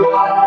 Bye.